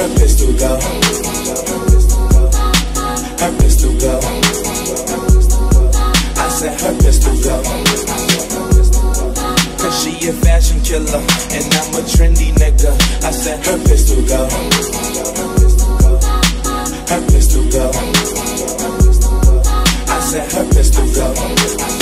her pistol go. Her pistol go. I said her pistol go. Cause she a fashion killer and I'm a trendy nigga. I said her pistol go. Her pistol go. I said her pistol go.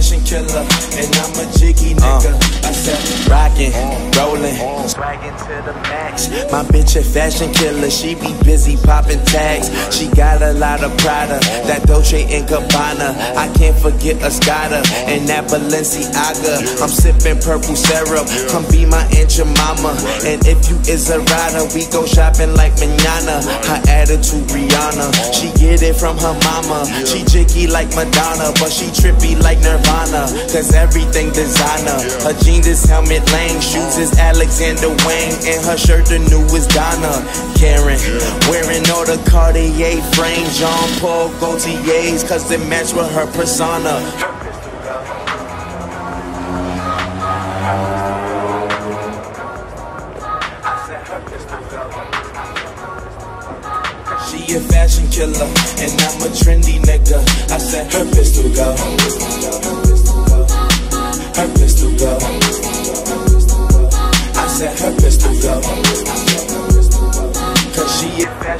Cause fashion killer and I'm a jiggy uh. nigga. I said rockin', rollin', swaggin' to the max. My bitch a fashion killer, she be busy poppin' tags. She got a lot of Prada, that Dolce and Gabbana. I can't forget Escada and that Balenciaga. I'm sippin' purple syrup, come be my Aunt Jemima. And if you is a rider, we go shopping like manana. Her attitude Rihanna, she get it from her mama. She jiggy like Madonna, but she trippy like Nirvana. Cause everything designer. Her jeans is Helmut Lang, shoes is Alexander Wang, and her shirt the newest Donna. Karan, wearing all the Cartier frames, Jean Paul Gaultier's, cause they match with her persona. She a fashion killer, and I'm a trendy nigga. I said her pistol go.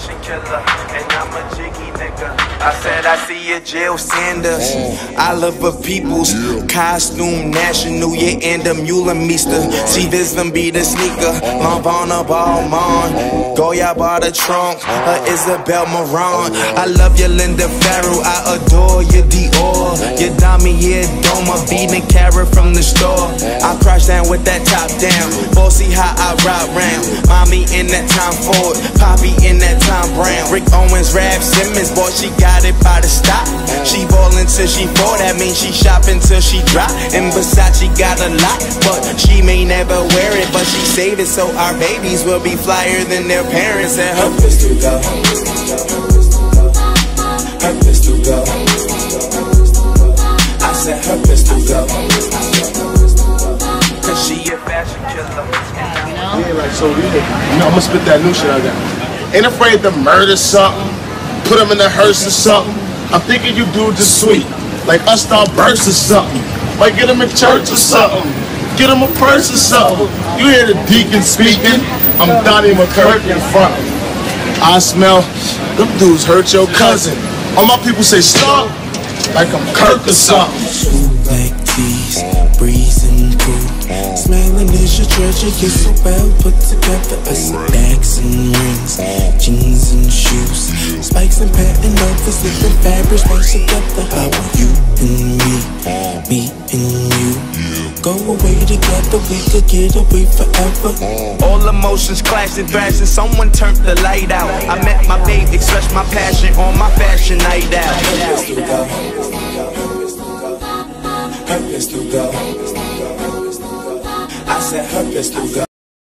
She a fashion killer, and I'm a jiggy nigga. I said I see a Jil Sanders. Mm. I love a people's costume national, yeah, and Demeulemeester. Mm. See this them be the sneaker. Mm. lump on a Lavana Balmain. Goyard bought a trunk. Uh, Isabel Marant. Oh, I love your Linda Farrow. I adore your Dior. Your Dami, yeah, Doma. Beating carrot from the store. I crash down with that top down. Bossy how I ride round. Mommy in that Tom Ford. Poppy in that Thom Browne. Rick Owens, Raf Simons. Boy, she got it by the stop. She ballin' till she fall. That means she shopping till she drop. And Versace got a lot, but she may never wear it. But she save it so our babies will be flyer than their parents. And her pistol go. So know, I'm gonna spit that new shit got. Ain't afraid to murder something, put them in the hearse or something. I'm thinking you dudes just sweet, like us start burst or something. Might get them in church or something. Get them a purse or something. You hear the deacon speaking? I'm Donnie McClurkin front. I smell them dudes hurt your cousin. All my people say stop, like I'm Kirk or something. Black tees, breezing. Smiling is your treasure, you're so well put together. I see bags and rings, jeans and shoes, spikes and patent leathers, different fabrics mixed together. How are you and me, me and you? Go away together, we could get away forever. Uh. All emotions clashing, thrashing. Someone turned the light out. I met my babe, expressed my passion on my fashion night out. Her pistol go. I said her pistol go.